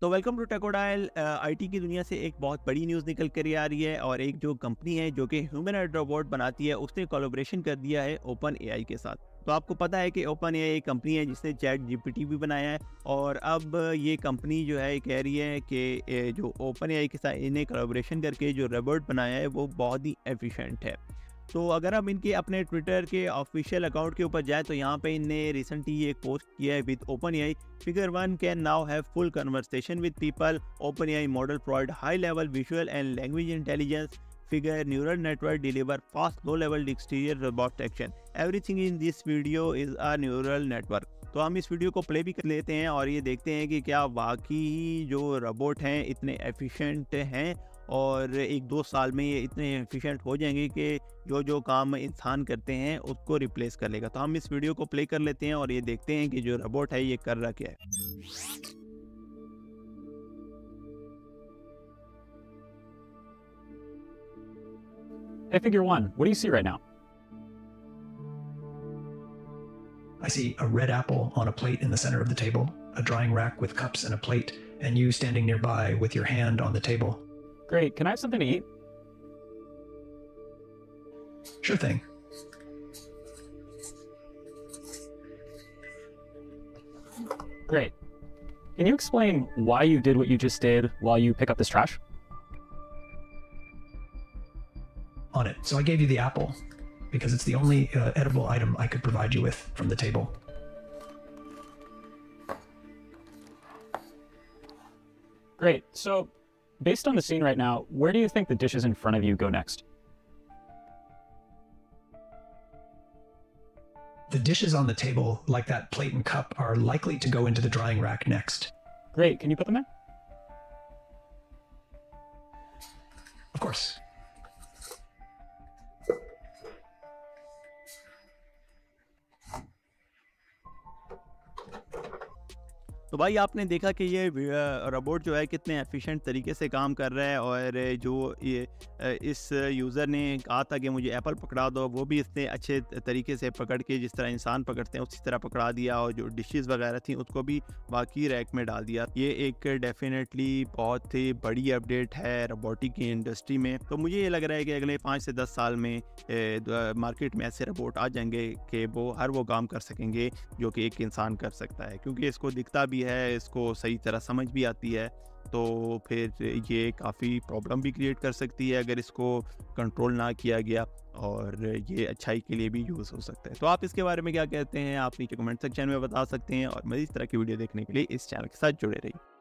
तो welcome to टेकोडाइल IT की दुनिया से एक बहुत बड़ी न्यूज़ निकल कर आ रही है और एक जो कंपनी है जो कि ह्यूमन एड रोबोट बनाती है, उसने कोलोब्रेशन कर दिया है ओपन एआई के साथ। तो आपको पता है कि ओपन ए एक कंपनी है जिसने चैट जीपीटी भी बनाया है और अब ये कंपनी जो है कह रही है कि जो ओपन एआई के साथ इन्हें कोलोब्रेशन करके जो रोबोट बनाया है, वो बहुत ही एफिशिएंट है। तो अगर हम इनके अपने ट्विटर के ऑफिशियल अकाउंट के ऊपर जाए तो यहाँ पे इनने रिसेंटली एक पोस्ट किया है with OpenAI figure one can now have full conversation with people OpenAI model provide high level visual and language intelligence figure neural network deliver fast, low level exterior robot action. Everything in this video is a neural network. तो हम इस video को play भी कर लेते हैं और ये देखते हैं कि क्या वाकई जो रोबोट हैं, इतने एफिशिएंट हैं और एक दो साल में ये इतने एफिशिएंट हो जाएँगे कि जो जो काम इंसान करते हैं उसको रिप्लेस कर लेगा तो हम इस वीडियो को प्ले कर लेते हैं और ये देखते हैं कि जो रोबोट है ये कर रहा क्या है Hey, figure one, what do you see right now? I see a red apple on a plate in the center of the table, a drying rack with cups and a plate, and you standing nearby with your hand on the table. Great. Can I have something to eat? Sure thing. Great. Can you explain why you did what you just did while you pick up this trash? On it. So I gave you the apple because it's the only uh, edible item I could provide you with from the table. Great. So Based on the scene right now, where do you think the dishes in front of you go next? The dishes on the table, like that plate and cup, are likely to go into the drying rack next. Great. Can you put them there? Of course. तो भाई आपने देखा कि ये robot जो है कितने efficient तरीके से काम कर रहा है और जो ये इस यूज़र ने कहा था कि मुझे एप्पल पकड़ा दो, वो भी इतने अच्छे तरीके से पकड़ के जिस तरह इंसान पकड़ते हैं, उसी तरह पकड़ा दिया और जो डिशेस वगैरह थी, उसको भी बाकी रैक में डाल दिया। ये एक डेफिनेटली बहुत ही बड़ी अपडेट है रोबोटिक की इंडस्ट्री में। तो मुझे ये लग रहा है कि अगले पाँच से दस साल में मार्केट में ऐसे रोबोट आ जाएँगे कि वो, हर वो काम कर सकेंगे जो कि एक इंसान कर सकता है, क्योंकि इसको दिखता भी है, इसको सही तरह समझ भी आती है तो फिर ये काफ़ी प्रॉब्लम भी क्रिएट कर सकती है अगर इसको कंट्रोल ना किया गया और ये अच्छाई के लिए भी यूज़ हो सकता है। तो आप इसके बारे में क्या कहते हैं? आप नीचे कमेंट सेक्शन में बता सकते हैं और मज़ीद तरह की वीडियो देखने के लिए इस चैनल के साथ जुड़े रहिए।